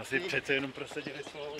Asi si přece jenom prosadili slovo.